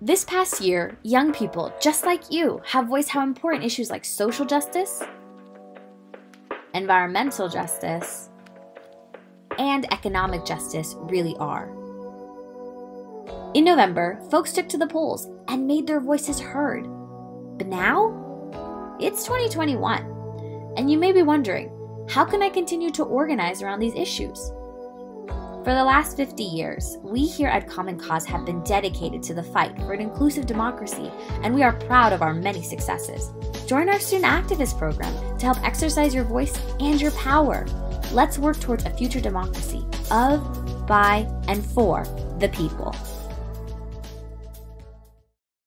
This past year, young people, just like you, have voiced how important issues like social justice, environmental justice, and economic justice really are. In November, folks took to the polls and made their voices heard. But now, it's 2021, and you may be wondering how can I continue to organize around these issues? For the last 50 years, we here at Common Cause have been dedicated to the fight for an inclusive democracy, and we are proud of our many successes. Join our Student Activist Program to help exercise your voice and your power. Let's work towards a future democracy of, by, and for the people.